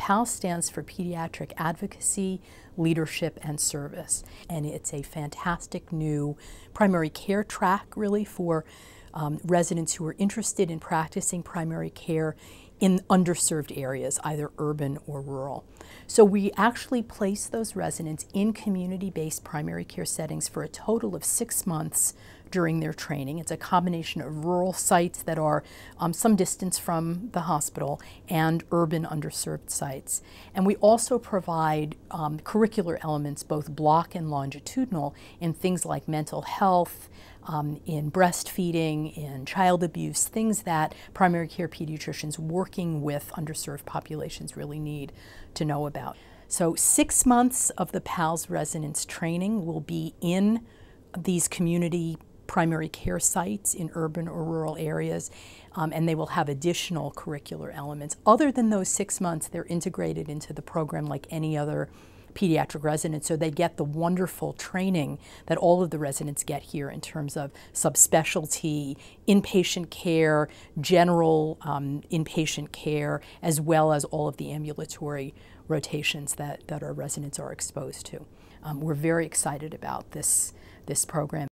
PALS stands for Pediatric Advocacy, Leadership, and Service. And it's a fantastic new primary care track, really, for um, residents who are interested in practicing primary care in underserved areas, either urban or rural. So we actually place those residents in community-based primary care settings for a total of six months during their training. It's a combination of rural sites that are um, some distance from the hospital and urban underserved sites. And we also provide um, curricular elements, both block and longitudinal, in things like mental health, um, in breastfeeding, in child abuse, things that primary care pediatricians working with underserved populations really need to know about. So six months of the PALS residents training will be in these community primary care sites in urban or rural areas, um, and they will have additional curricular elements. Other than those six months, they're integrated into the program like any other pediatric resident, so they get the wonderful training that all of the residents get here in terms of subspecialty, inpatient care, general um, inpatient care, as well as all of the ambulatory rotations that, that our residents are exposed to. Um, we're very excited about this, this program.